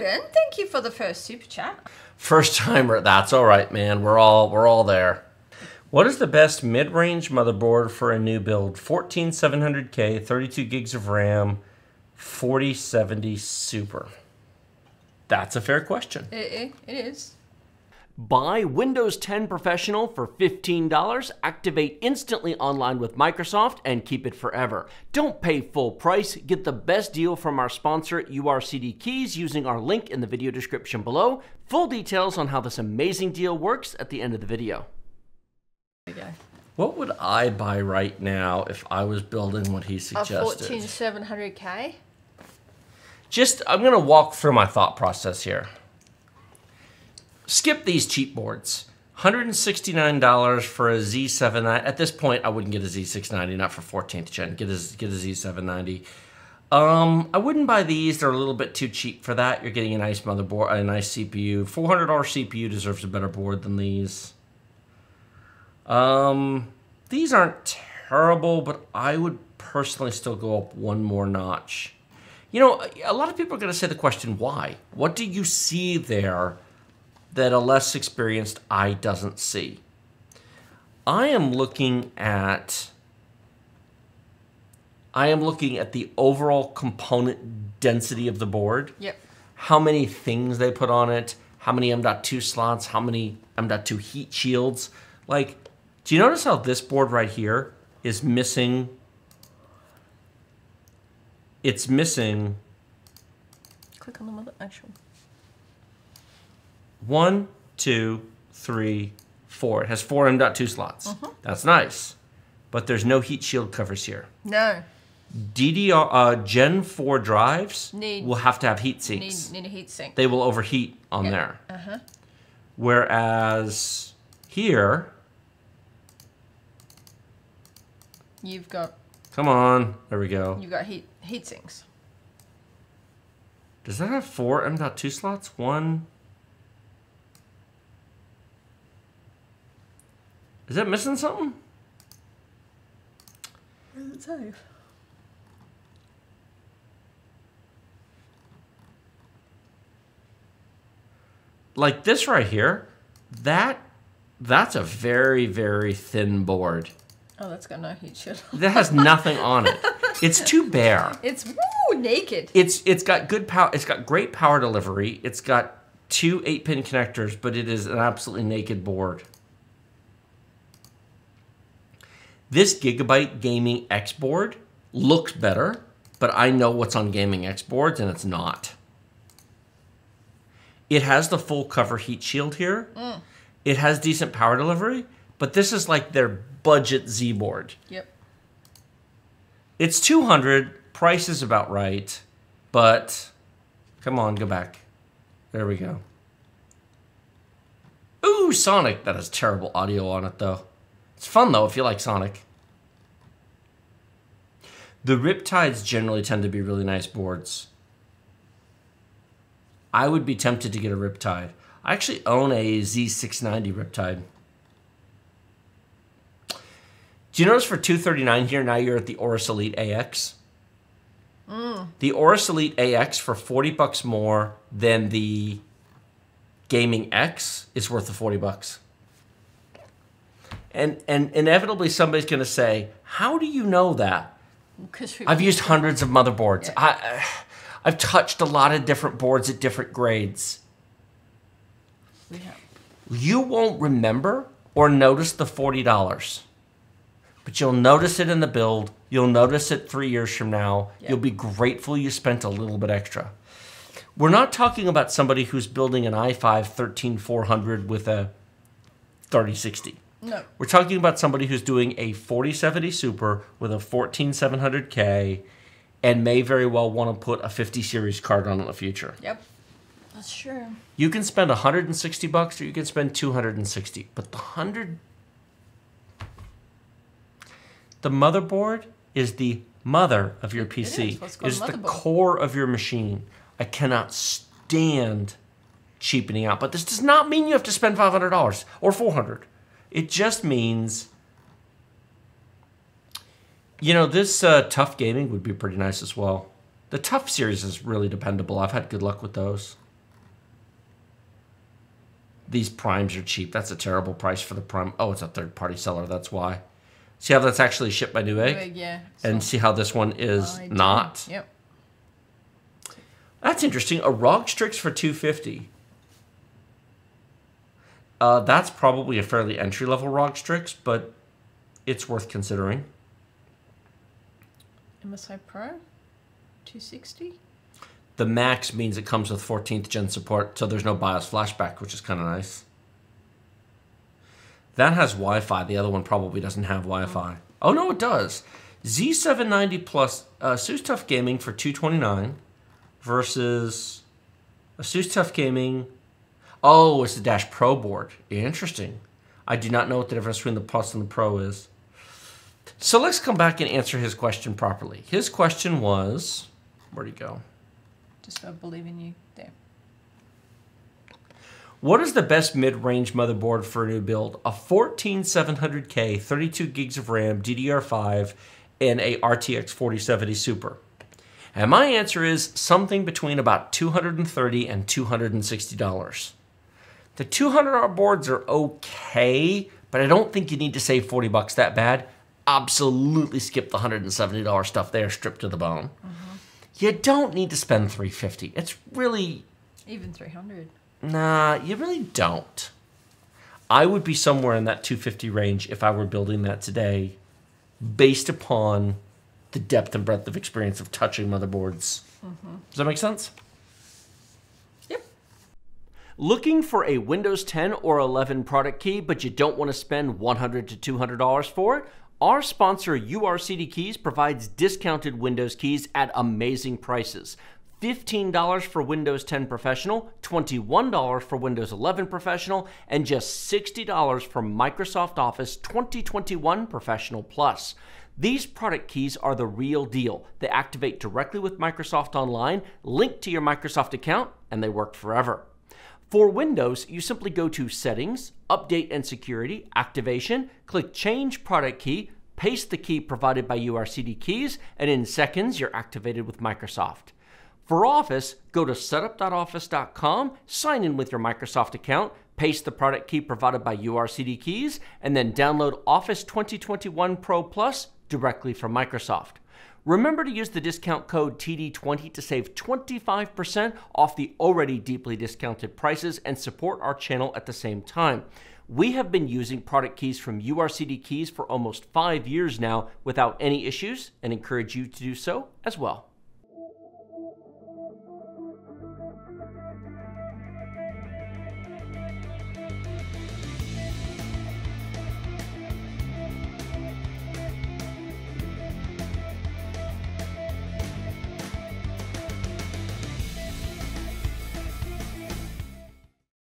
Thank you for the first super chat. First timer, that's all right, man. We're all we're all there. What is the best mid-range motherboard for a new build? 14700K, 32 gigs of RAM, 4070 Super. That's a fair question. It, it, it is. Buy Windows 10 Professional for $15, activate instantly online with Microsoft, and keep it forever. Don't pay full price. Get the best deal from our sponsor, URCD Keys, using our link in the video description below. Full details on how this amazing deal works at the end of the video. There we go. What would I buy right now if I was building what he suggested? A suggested? 14700K. Just, I'm going to walk through my thought process here. Skip these cheap boards. $169 for a Z790. At this point, I wouldn't get a Z690, not for 14th gen. Get a, get a Z790. Um, I wouldn't buy these. They're a little bit too cheap for that. You're getting a nice motherboard, a nice CPU. $400 CPU deserves a better board than these. Um, these aren't terrible, but I would personally still go up one more notch. You know, a lot of people are going to say the question, why? What do you see there that a less experienced eye doesn't see? I am looking at I am looking at the overall component density of the board. Yep. How many things they put on it, how many M.2 slots, how many M.2 heat shields. Like, do you notice how this board right here is missing it's missing Click on the mother actual. One, two, three, four. It has four M.2 slots. That's nice. But there's no heat shield covers here. No. DDR uh, Gen 4 drives Need- will have to have heat Need, sinks. need a heat sink. They will overheat on Yep. there. Uh-huh. Whereas here, You've got come on, there we go. you've got heat heat sinks. Does that have four M.2 slots? One. Is that missing something? What does it say? Like this right here, that that's a very very thin board. Oh, that's got no heat shield. That has nothing on it. It's too bare. It's woo naked. It's it's got good power. It's got great power delivery. It's got two eight pin connectors, but it is an absolutely naked board. This Gigabyte Gaming X board looks better, but I know what's on Gaming X boards and it's not. It has the full cover heat shield here. Mm. It has decent power delivery, but this is like their budget Z board. Yep. It's 200. Price is about right. But come on, go back. There we go. Ooh, Sonic. That has terrible audio on it, though. It's fun, though, if you like Sonic. The Riptides generally tend to be really nice boards. I would be tempted to get a Riptide. I actually own a Z690 Riptide. Do you notice for 239 here now you're at the Aorus Elite AX? Mm. The Aorus Elite AX for 40 bucks more than the Gaming X is worth the 40 bucks. And and inevitably somebody's going to say, "How do you know that?" I've used hundreds of motherboards. Yeah. I uh, I've touched a lot of different boards at different grades. have. you won't remember or notice the $40 but you'll notice it in the build you'll notice it three years from now Yeah. you'll be grateful you spent a little bit extra we're not talking about somebody who's building an i5 13400 with a 3060 No. we're talking about somebody who's doing a 4070 super with a 14700k and may very well want to put a 50 series card on in the future Yep. That's true. you can spend 160 bucks or you can spend 260. But the 100 The motherboard is the mother of your It PC. It is, it is the motherboard. core of your machine. I cannot stand cheapening out. But this does not mean you have to spend $500 or 400. It just means, you know, this uh, TUF Gaming would be pretty nice as well. The TUF series is really dependable. I've had good luck with those. These primes are cheap. That's a terrible price for the prime. Oh, it's a third-party seller. That's why. See how that's actually shipped by Newegg? Newegg yeah. And so. see how this one is well, not. Yep. That's interesting. A Rog Strix for 250 uh, that's probably a fairly entry level Rog Strix, but it's worth considering. MSI Pro, 260. The Max means it comes with 14th gen support, so there's no BIOS flashback, which is kind of nice. That has Wi Fi. The other one probably doesn't have Wi Fi. Oh, no, it does. Z790 plus uh, Asus TUF Gaming for 229 versus Asus TUF Gaming. Oh, it's the Dash Pro board. Interesting. I do not know what the difference between the Plus and the Pro is. So let's come back and answer his question properly. His question was where'd he go? Just for believing you there. What is the best mid-range motherboard for a new build? A 14700K, 32 gigs of RAM, DDR5, and a RTX 4070 Super. And my answer is something between about 230 and 260 dollars. The 200 boards are okay, but I don't think you need to save 40 bucks that bad. Absolutely skip the $170 stuff there, stripped to the bone. Mm-hmm. You don't need to spend 350. It's really Even 300. Nah, you really don't. I would be somewhere in that 250 range if I were building that today, based upon the depth and breadth of experience of touching motherboards. Mm-hmm. Does that make sense? Looking for a Windows 10 or 11 product key, but you don't want to spend 100 to $200 for it? Our sponsor, URCD Keys, provides discounted Windows keys at amazing prices. $15 for Windows 10 Professional, $21 for Windows 11 Professional, and just $60 for Microsoft Office 2021 Professional Plus. These product keys are the real deal. They activate directly with Microsoft Online, link to your Microsoft account, and they work forever. For Windows, you simply go to Settings, Update and Security, Activation, click Change Product Key, paste the key provided by URCD Keys, and in seconds you're activated with Microsoft. For Office, go to setup.office.com, sign in with your Microsoft account, paste the product key provided by URCD Keys, and then download Office 2021 Pro Plus directly from Microsoft. Remember to use the discount code TD20 to save 25% off the already deeply discounted prices and support our channel at the same time. We have been using product keys from URCD Keys for almost five years now without any issues and encourage you to do so as well.